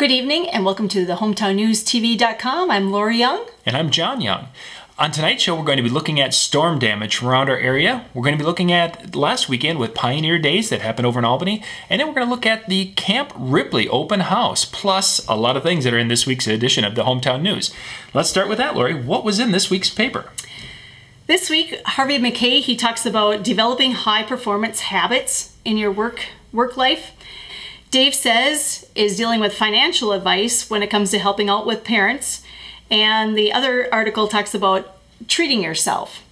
Good evening and welcome to the HometownNewsTV.com. I'm Lori Young. And I'm John Young. On tonight's show, we're going to be looking at storm damage around our area. We're going to be looking at last weekend with Pioneer Days that happened over in Albany. And then we're going to look at the Camp Ripley open house, plus a lot of things that are in this week's edition of the Hometown News. Let's start with that, Lori. What was in this week's paper? This week, Harvey Mackay, he talks about developing high performance habits in your work work life. Dave says is dealing with financial advice when it comes to helping out with parents. And the other article talks about treating yourself.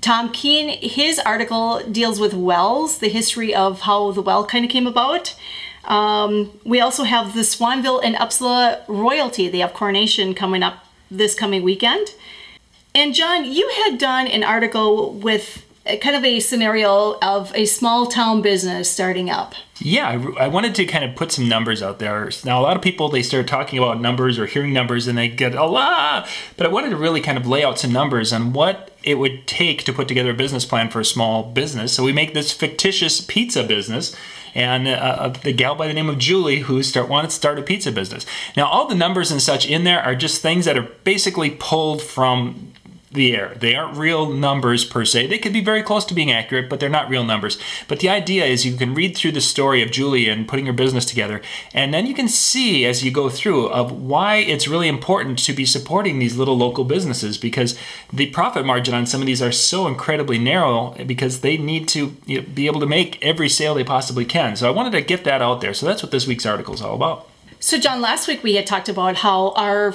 Tom Keene, his article deals with wells, the history of how the well kind of came about. Um, we also have the Swanville and Upsala royalty. They have coronation coming up this coming weekend. And John, you had done an article with kind of a scenario of a small town business starting up. Yeah, I, I, wanted to kind of put some numbers out there. Now, a lot of people they start talking about numbers or hearing numbers and they get a lot, but I wanted to really kind of lay out some numbers on what it would take to put together a business plan for a small business. So we make this fictitious pizza business and uh, uh the gal by the name of Julie who start wanted to start a pizza business. Now all the numbers and such in there are just things that are basically pulled from the air. They aren't real numbers per se. They could be very close to being accurate, but they're not real numbers. But the idea is you can read through the story of Julia and putting her business together, and then you can see as you go through of why it's really important to be supporting these little local businesses because the profit margin on some of these are so incredibly narrow because they need to you know, be able to make every sale they possibly can. So I wanted to get that out there. So that's what this week's article is all about. So John, last week we had talked about how our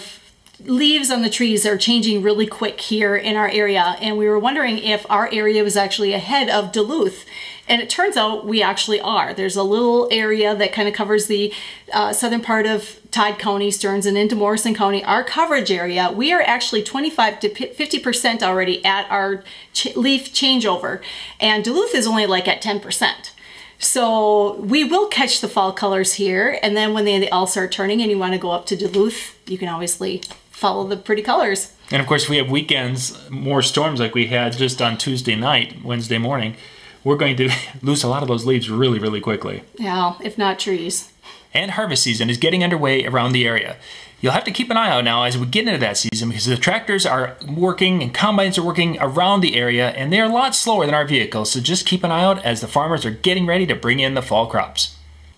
leaves on the trees are changing really quick here in our area and we were wondering if our area was actually ahead of Duluth and it turns out we actually are. There's a little area that kind of covers the uh, southern part of Todd County, Stearns, and into Morrison County. Our coverage area, we are actually 25 to 50% already at our ch leaf changeover. And Duluth is only like at 10%. So we will catch the fall colors here. And then when they, they all start turning and you want to go up to Duluth, you can obviously follow the pretty colors. And of course, we have weekends, more storms like we had just on Tuesday night, Wednesday morning. We're going to lose a lot of those leaves really, really quickly. Yeah, if not trees. And harvest season is getting underway around the area. You'll have to keep an eye out now as we get into that season because the tractors are working and combines are working around the area and they're a lot slower than our vehicles, so just keep an eye out as the farmers are getting ready to bring in the fall crops.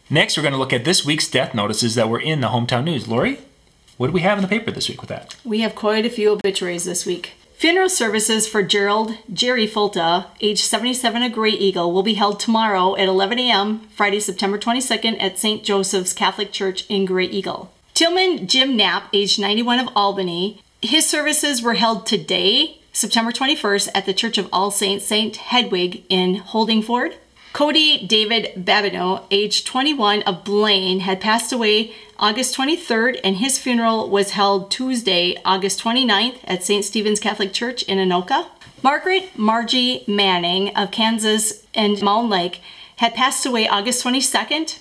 Next, we're going to look at this week's death notices that were in the hometown news. Lori? What do we have in the paper this week with that? We have quite a few obituaries this week. Funeral services for Gerald Jerry Fulta, age 77 of Grey Eagle, will be held tomorrow at 11 a.m., Friday, September 22nd, at St. Joseph's Catholic Church in Grey Eagle. Tillman Jim Knapp, age 91 of Albany, his services were held today, September 21st, at the Church of All Saints St. Hedwig in Holdingford. Cody David Babineau, age 21 of Blaine, had passed away August 23rd, and his funeral was held Tuesday, August 29th at St. Stephen's Catholic Church in Anoka. Margaret Margie Manning of Kansas and Mound Lake had passed away August 22nd.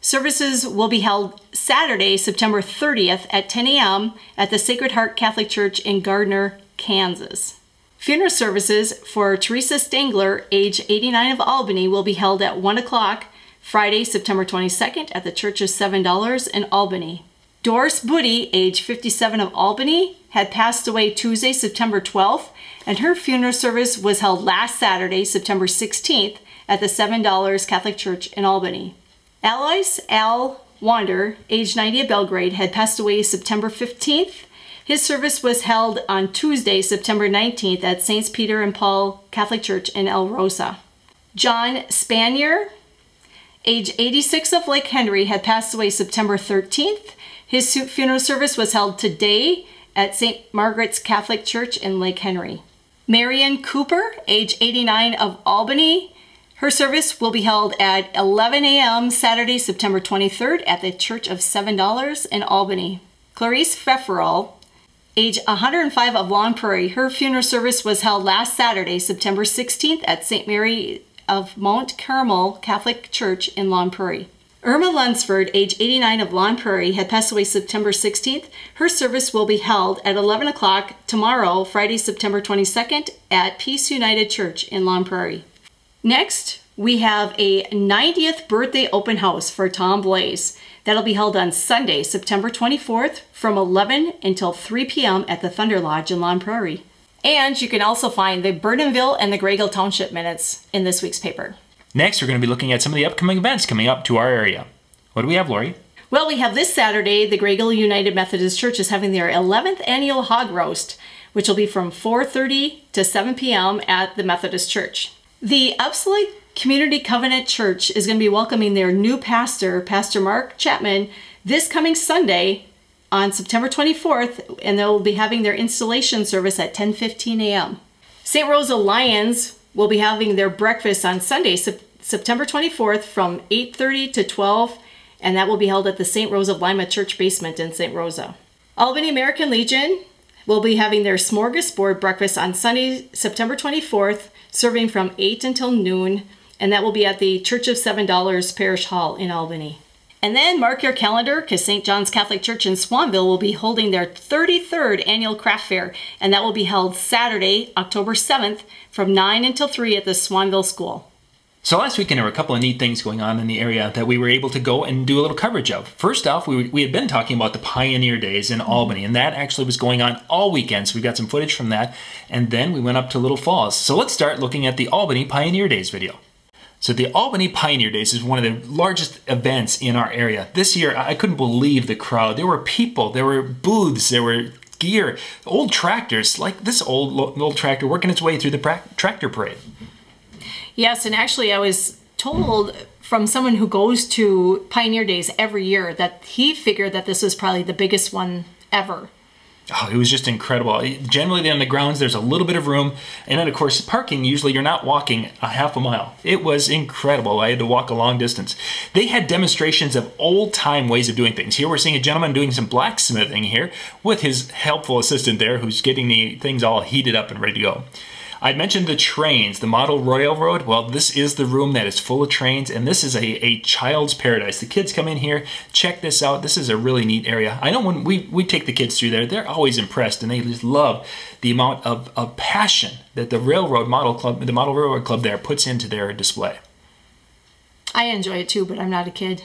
Services will be held Saturday, September 30th at 10 a.m. at the Sacred Heart Catholic Church in Gardner, Kansas. Funeral services for Teresa Stangler, age 89 of Albany, will be held at 1 o'clock Friday, September 22nd at the Church of Seven Dolors in Albany. Doris Booty, age 57 of Albany, had passed away Tuesday, September 12th, and her funeral service was held last Saturday, September 16th at the Seven Dolors Catholic Church in Albany. Alois Al Wander, age 90 of Belgrade, had passed away September 15th his service was held on Tuesday, September 19th at Saints Peter and Paul Catholic Church in Elrosa. John Spanier, age 86 of Lake Henry, had passed away September 13th. His funeral service was held today at St. Margaret's Catholic Church in Lake Henry. Marion Cooper, age 89 of Albany, her service will be held at 11 a.m. Saturday, September 23rd at the Church of Seven Dolors in Albany. Clarice Fefferall, age 105 of Long Prairie. Her funeral service was held last Saturday, September 16th at St. Mary of Mount Carmel Catholic Church in Long Prairie. Irma Lunsford, age 89 of Long Prairie, had passed away September 16th. Her service will be held at 11 o'clock tomorrow, Friday, September 22nd, at Peace United Church in Long Prairie. Next, we have a 90th birthday open house for Tom Blaze. That'll be held on Sunday, September 24th from 11 until 3 p.m. at the Thunder Lodge in Long Prairie. And you can also find the Burnhamville and the Grey Eagle Township minutes in this week's paper. Next, we're going to be looking at some of the upcoming events coming up to our area. What do we have, Lori? Well, we have this Saturday, the Grey Eagle United Methodist Church is having their 11th annual hog roast, which will be from 4.30 to 7 p.m. at the Methodist Church. The Upsala Community Covenant Church is going to be welcoming their new pastor, Pastor Mark Chapman, this coming Sunday on September 24th, and they'll be having their installation service at 10:15 a.m. St. Rosa Lions will be having their breakfast on Sunday, September 24th from 8:30 to 12, and that will be held at the St. Rosa of Lima Church basement in St. Rosa. Albany American Legion will be having their smorgasbord breakfast on Sunday, September 24th, serving from 8 until noon and that will be at the Church of Seven Dolors Parish Hall in Albany. And then mark your calendar because St. John's Catholic Church in Swanville will be holding their 33rd annual craft fair, and that will be held Saturday, October 7th from 9 until 3 at the Swanville School. So last weekend there were a couple of neat things going on in the area that we were able to go and do a little coverage of. First off, we, we had been talking about the Pioneer Days in Albany, and that actually was going on all weekend, so we got some footage from that. And then we went up to Little Falls. So let's start looking at the Albany Pioneer Days video. So the Albany Pioneer Days is one of the largest events in our area. This year, I couldn't believe the crowd. There were people, there were booths, there were gear, old tractors, like this old old tractor working its way through the tractor parade. Yes, and actually I was told from someone who goes to Pioneer Days every year that he figured that this was probably the biggest one ever. Oh, it was just incredible. Generally on the grounds, there's a little bit of room. And then, of course, parking, usually you're not walking a half a mile. It was incredible. I had to walk a long distance. They had demonstrations of old-time ways of doing things. Here we're seeing a gentleman doing some blacksmithing here with his helpful assistant there who's getting the things all heated up and ready to go. I mentioned the trains, the model railroad. Well, this is the room that is full of trains, and this is a, a child's paradise. The kids come in here, check this out. This is a really neat area. I know when we, we take the kids through there, they're always impressed, and they just love the amount of, of passion that the Railroad Model Club, the Model Railroad Club there puts into their display. I enjoy it too, but I'm not a kid.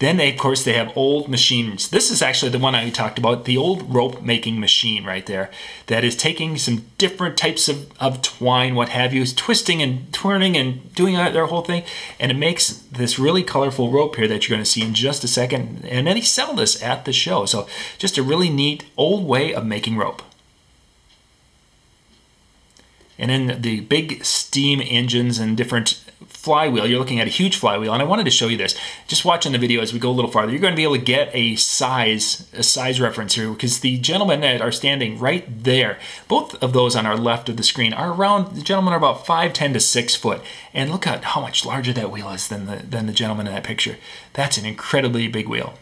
Then they, of course, they have old machines. This is actually the one I talked about, the old rope making machine right there that is taking some different types of, of twine, what have you, is twisting and turning and doing their whole thing. And it makes this really colorful rope here that you're going to see in just a second. And then they sell this at the show. So just a really neat old way of making rope. And then the big steam engines and different flywheel, you're looking at a huge flywheel, and I wanted to show you this. Just watching the video as we go a little farther, you're going to be able to get a size, a size reference here, because the gentlemen that are standing right there, both of those on our left of the screen are around, the gentlemen are about 5'10 to 6 foot. And look at how much larger that wheel is than the, than the gentleman in that picture. That's an incredibly big wheel.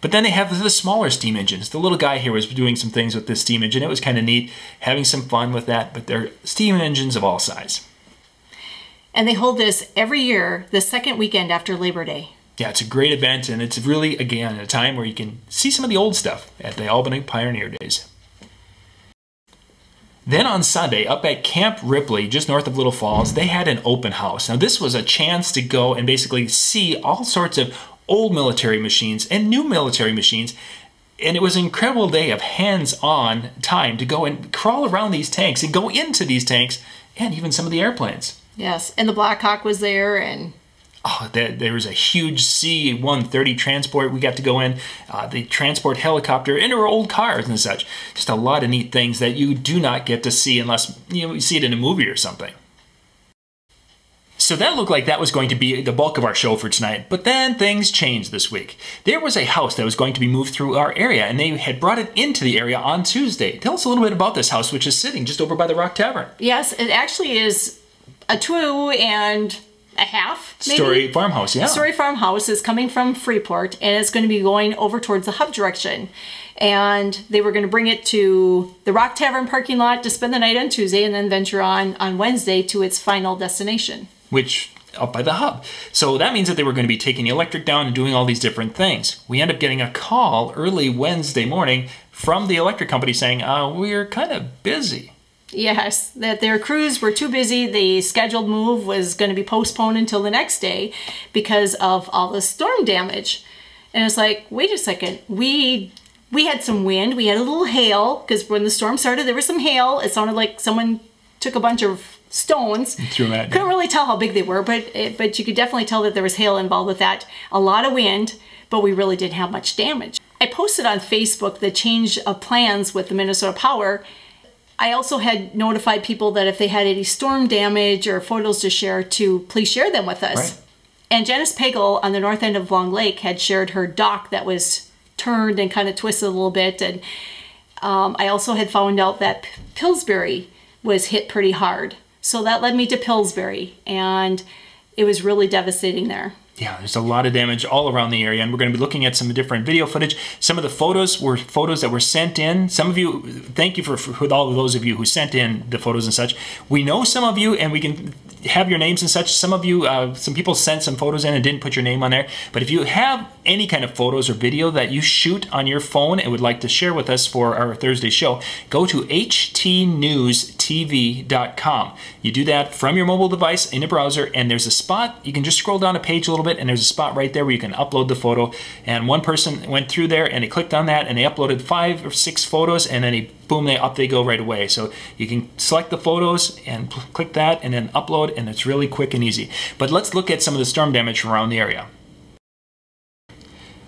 But then they have the smaller steam engines. The little guy here was doing some things with this steam engine. It was kind of neat, having some fun with that, but they're steam engines of all size. And they hold this every year, the second weekend after Labor Day. Yeah, it's a great event, and it's really, again, a time where you can see some of the old stuff at the Albany Pioneer Days. Then on Sunday, up at Camp Ripley, just north of Little Falls, they had an open house. Now, this was a chance to go and basically see all sorts of old military machines and new military machines. And it was an incredible day of hands-on time to go and crawl around these tanks and go into these tanks and even some of the airplanes. Yes, and the Blackhawk was there and Oh, there, there, was a huge C-130 transport we got to go in, uh, the transport helicopter, and our old cars and such. Just a lot of neat things that you do not get to see unless you, know, you see it in a movie or something. So that looked like that was going to be the bulk of our show for tonight, but then things changed this week. There was a house that was going to be moved through our area, and they had brought it into the area on Tuesday. Tell us a little bit about this house, which is sitting just over by the Rock Tavern. Yes, it actually is a two and a half maybe? story farmhouse yeah story farmhouse is coming from freeport and it's going to be going over towards the hub direction and they were going to bring it to the rock tavern parking lot to spend the night on tuesday and then venture on on wednesday to its final destination which up by the hub. So that means that they were going to be taking the electric down and doing all these different things. We end up getting a call early Wednesday morning from the electric company saying, uh, we're kind of busy. Yes, that their crews were too busy. The scheduled move was going to be postponed until the next day because of all the storm damage. And it's like, wait a second, we we had some wind, we had a little hail because when the storm started, there was some hail. It sounded like someone took a bunch of stones. Threw at. Couldn't really tell how big they were, but it, but you could definitely tell that there was hail involved with that. A lot of wind, but we really didn't have much damage. I posted on Facebook the change of plans with the Minnesota Power. I also had notified people that if they had any storm damage or photos to share, to please share them with us. Right. And Janice Pagel on the north end of Long Lake had shared her dock that was turned and kind of twisted a little bit. And um, I also had found out that Pillsbury was hit pretty hard. So that led me to Pillsbury, and it was really devastating there. Yeah, there's a lot of damage all around the area, and we're going to be looking at some different video footage. Some of the photos were photos that were sent in. Some of you, thank you for, for all of those of you who sent in the photos and such. We know some of you, and we can have your names and such. Some of you, uh, some people sent some photos in and didn't put your name on there. But if you have any kind of photos or video that you shoot on your phone and would like to share with us for our Thursday show, go to htnewstv.com. You do that from your mobile device in a browser, and there's a spot. You can just scroll down a page a little bit, and there's a spot right there where you can upload the photo. And one person went through there and they clicked on that, and they uploaded five or six photos, and then they boom, they up they go right away. So you can select the photos and click that, and then upload, and it's really quick and easy. But let's look at some of the storm damage around the area.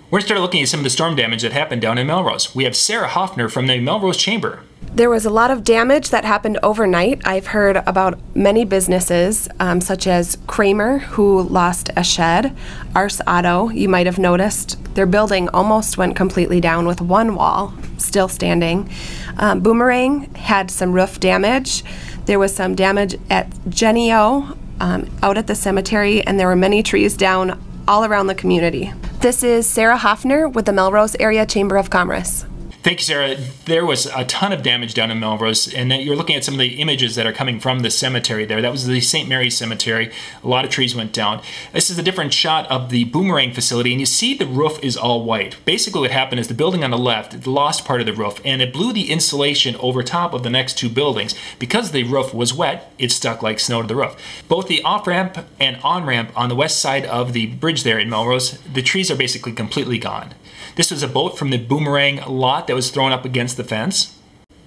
We're going to start looking at some of the storm damage that happened down in Melrose. We have Sarah Hoffner from the Melrose Chamber. There was a lot of damage that happened overnight. I've heard about many businesses, um, such as Kramer, who lost a shed, Ars Auto, you might have noticed, their building almost went completely down with one wall still standing. Um, Boomerang had some roof damage. There was some damage at Genio um, out at the cemetery, and there were many trees down all around the community. This is Sarah Hoffner with the Melrose Area Chamber of Commerce. Thank you, Sarah. There was a ton of damage down in Melrose, and you're looking at some of the images that are coming from the cemetery there. That was the St. Mary's Cemetery. A lot of trees went down. This is a different shot of the Boomerang facility, and you see the roof is all white. Basically, what happened is the building on the left lost part of the roof, and it blew the insulation over top of the next two buildings. Because the roof was wet, it stuck like snow to the roof. Both the off ramp and on ramp on the west side of the bridge there in Melrose, the trees are basically completely gone. This was a boat from the Boomerang lot that was thrown up against the fence,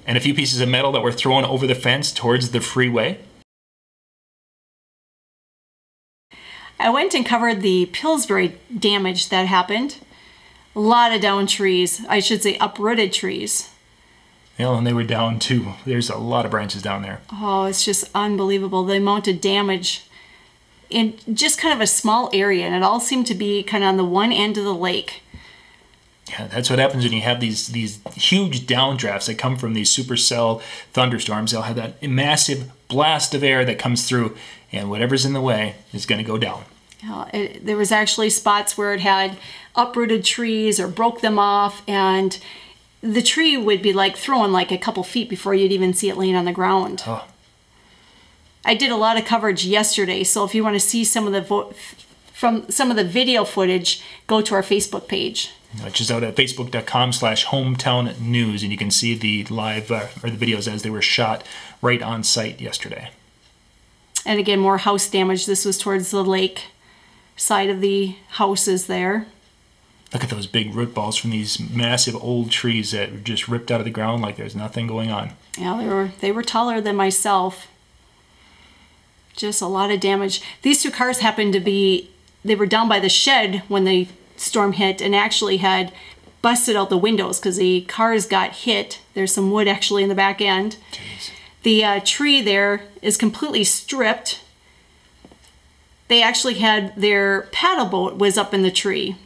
and a few pieces of metal that were thrown over the fence towards the freeway. I went and covered the Pillsbury damage that happened. A lot of down trees, I should say uprooted trees. Know, and they were down too. There's a lot of branches down there. Oh, it's just unbelievable the amount of damage in just kind of a small area, and it all seemed to be kind of on the one end of the lake. Yeah, that's what happens when you have these these huge downdrafts that come from these supercell thunderstorms. They'll have that massive blast of air that comes through, and whatever's in the way is going to go down. Uh, it, there was actually spots where it had uprooted trees or broke them off, and the tree would be like thrown like a couple feet before you'd even see it laying on the ground. Oh. I did a lot of coverage yesterday, so if you want to see some of the vo- from some of the video footage, go to our Facebook page. Which is out at facebook.com slash hometown news, and you can see the live uh, or the videos as they were shot right on site yesterday. And again, more house damage. This was towards the lake side of the houses there. Look at those big root balls from these massive old trees that were just ripped out of the ground like there's nothing going on. Yeah, they were they were taller than myself. Just a lot of damage. These two cars happened to be they were down by the shed when the storm hit and actually had busted out the windows because the cars got hit. There's some wood actually in the back end. Jeez. The uh, tree there is completely stripped. They actually had their paddle boat was up in the tree,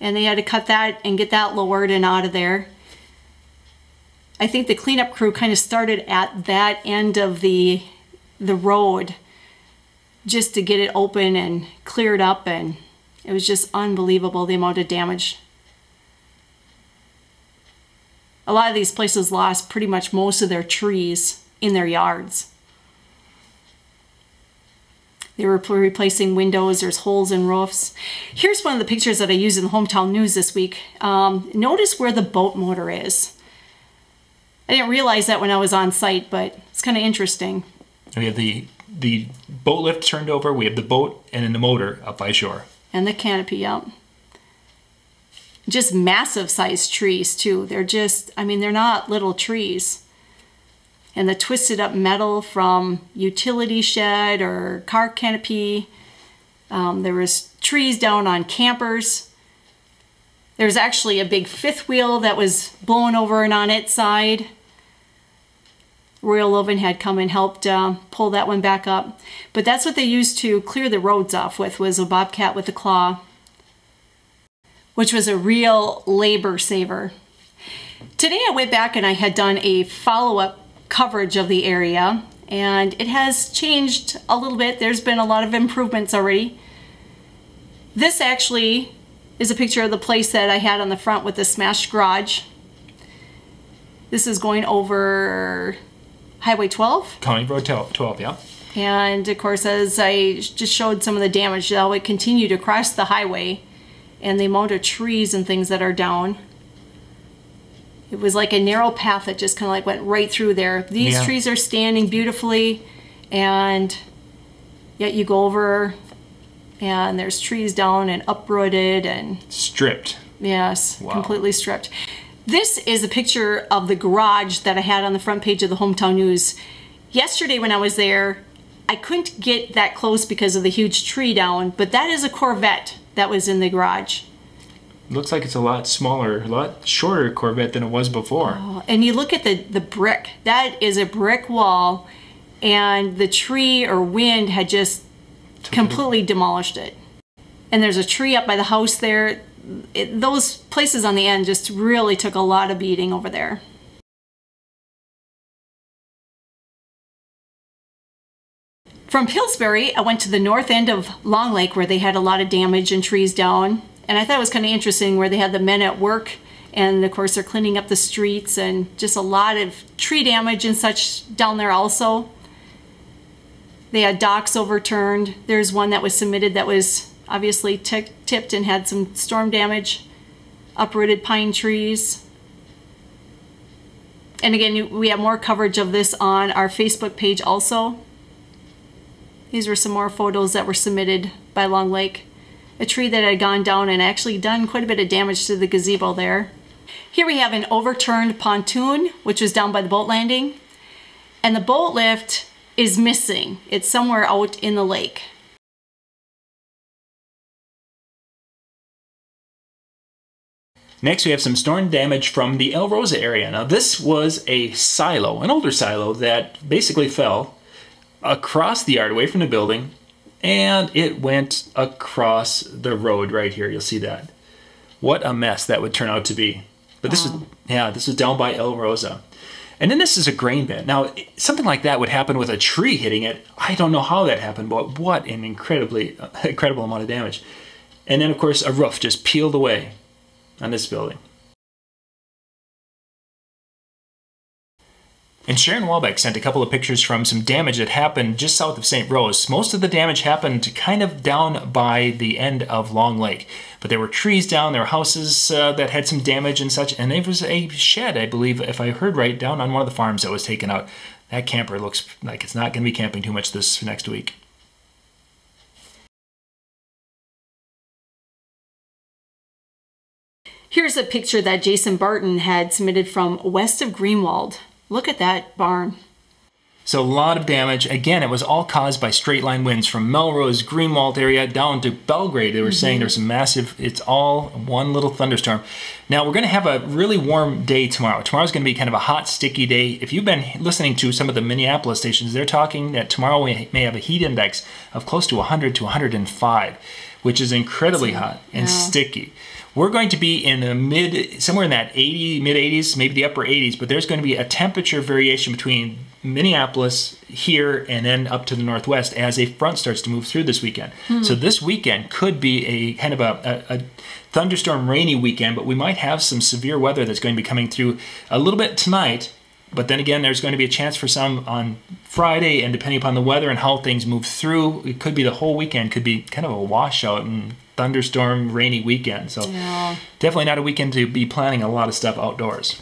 and they had to cut that and get that lowered and out of there. I think the cleanup crew kind of started at that end of the the road just to get it open and cleared up and it was just unbelievable the amount of damage. A lot of these places lost pretty much most of their trees in their yards. They were replacing windows, there's holes in roofs. Here's one of the pictures that I used in the hometown news this week. Um, notice where the boat motor is. I didn't realize that when I was on site, but it's kind of interesting. We have the the boat lift turned over. We have the boat and then the motor up by shore. And the canopy, yep. Just massive sized trees too. They're just, I mean, they're not little trees. And the twisted up metal from utility shed or car canopy. Um, there was trees down on campers. There's actually a big fifth wheel that was blown over and on its side. Royal Oven had come and helped uh, pull that one back up. But that's what they used to clear the roads off with was a bobcat with a claw, which was a real labor saver. Today I went back and I had done a follow-up coverage of the area and it has changed a little bit. There's been a lot of improvements already. This actually is a picture of the place that I had on the front with the smashed garage. This is going over Highway 12. County Road 12, yeah. And of course, as I just showed some of the damage, would continue to cross the highway and the amount of trees and things that are down. It was like a narrow path that just kind of like went right through there. These Yeah. trees are standing beautifully and yet you go over and there's trees down and uprooted and Stripped. Yes, Wow. completely stripped. This is a picture of the garage that I had on the front page of the Hometown News. Yesterday when I was there, I couldn't get that close because of the huge tree down, but that is a Corvette that was in the garage. Looks like it's a lot smaller, a lot shorter Corvette than it was before. Oh, and you look at the, the brick, that is a brick wall, and the tree or wind had just completely demolished it. And there's a tree up by the house there. It, those places on the end just really took a lot of beating over there. From Pillsbury, I went to the north end of Long Lake where they had a lot of damage and trees down. And I thought it was kind of interesting where they had the men at work and of course they're cleaning up the streets and just a lot of tree damage and such down there also. They had docks overturned. There's one that was submitted that was obviously tipped and had some storm damage, uprooted pine trees. And again, we have more coverage of this on our Facebook page also. These were some more photos that were submitted by Long Lake. A tree that had gone down and actually done quite a bit of damage to the gazebo there. Here we have an overturned pontoon, which was down by the boat landing. And the boat lift is missing. It's somewhere out in the lake. Next, we have some storm damage from the Elrosa area. Now, this was a silo, an older silo that basically fell across the yard away from the building and it went across the road right here. You'll see that. What a mess that would turn out to be. But this is, yeah, this is down by Elrosa. And then this is a grain bin. Now, something like that would happen with a tree hitting it. I don't know how that happened, but what an incredibly, incredible amount of damage. And then, of course, a roof just peeled away on this building. And Sharon Walbeck sent a couple of pictures from some damage that happened just south of St. Rose. Most of the damage happened kind of down by the end of Long Lake. But there were trees down, there were houses uh, that had some damage and such, and there was a shed, I believe, if I heard right, down on one of the farms that was taken out. That camper looks like it's not going to be camping too much this next week. Here's a picture that Jason Barton had submitted from west of Greenwald. Look at that barn. So a lot of damage. Again, it was all caused by straight line winds from Melrose, Greenwald area down to Belgrade. They were saying mm-hmm. there's a massive, it's all one little thunderstorm. Now we're going to have a really warm day tomorrow. Tomorrow's going to be kind of a hot, sticky day. If you've been listening to some of the Minneapolis stations, they're talking that tomorrow we may have a heat index of close to 100 to 105, which is incredibly hot and Yeah. sticky. We're going to be in the mid, somewhere in that 80, mid 80s, maybe the upper 80s, but there's going to be a temperature variation between Minneapolis here and then up to the northwest as a front starts to move through this weekend. Hmm. So this weekend could be a kind of a, a, a thunderstorm rainy weekend, but we might have some severe weather that's going to be coming through a little bit tonight. But then again, there's going to be a chance for some on Friday, and depending upon the weather and how things move through, it could be the whole weekend could be kind of a washout and thunderstorm, rainy weekend. So Yeah. definitely not a weekend to be planning a lot of stuff outdoors.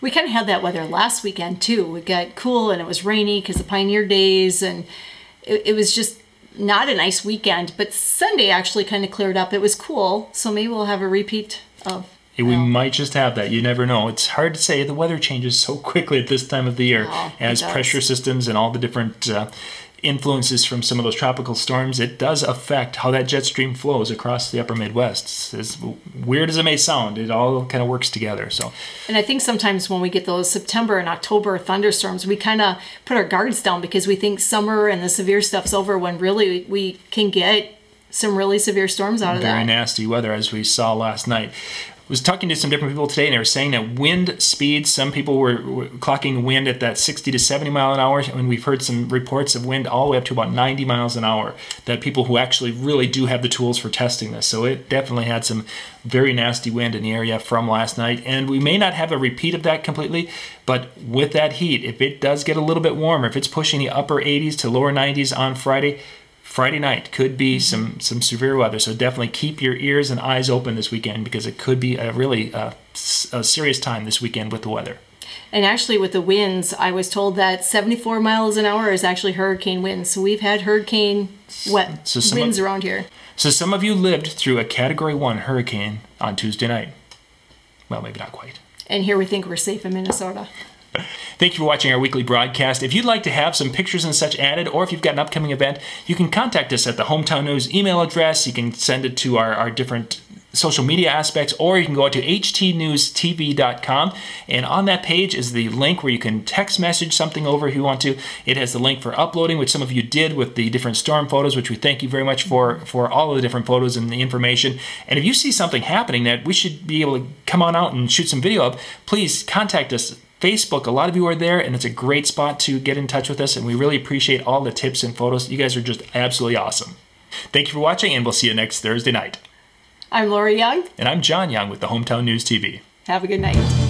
We kind of had that weather last weekend too. We got cool and it was rainy because the Pioneer Days, and it, it was just not a nice weekend. But Sunday actually kind of cleared up. It was cool, so maybe we'll have a repeat of. We might just have that. You never know. It's hard to say. The weather changes so quickly at this time of the year Oh, as pressure systems and all the different uh, influences from some of those tropical storms. It does affect how that jet stream flows across the upper Midwest. As weird as it may sound, it all kind of works together. So And I think sometimes when we get those September and October thunderstorms, we kind of put our guards down because we think summer and the severe stuff's over when really we can get some really severe storms out of very that. Very nasty weather as we saw last night. Was talking to some different people today, and they were saying that wind speeds. Some people were, were clocking wind at that 60 to 70 mile an hour, and we've heard some reports of wind all the way up to about 90 miles an hour. That people who actually really do have the tools for testing this. So it definitely had some very nasty wind in the area from last night, and we may not have a repeat of that completely. But with that heat, if it does get a little bit warmer, if it's pushing the upper 80s to lower 90s on Friday. Friday night could be some some severe weather, so definitely keep your ears and eyes open this weekend because it could be a really uh, a serious time this weekend with the weather. And actually, with the winds, I was told that 74 miles an hour is actually hurricane winds. So we've had hurricane wet So some of- winds around here. So some of you lived through a Category One hurricane on Tuesday night. Well, maybe not quite. And here we think we're safe in Minnesota. Thank you for watching our weekly broadcast. If you'd like to have some pictures and such added, or if you've got an upcoming event, you can contact us at the Hometown News email address. You can send it to our, our different social media aspects, or you can go out to htnewstv.com. And on that page is the link where you can text message something over if you want to. It has the link for uploading, which some of you did with the different storm photos, which we thank you very much for, for all of the different photos and the information. And if you see something happening that we should be able to come on out and shoot some video of, please contact us Facebook, a lot of you are there, and it's a great spot to get in touch with us, and we really appreciate all the tips and photos. You guys are just absolutely awesome. Thank you for watching, and we'll see you next Thursday night. I'm Lori Young. And I'm John Young with the Hometown News TV. Have a good night.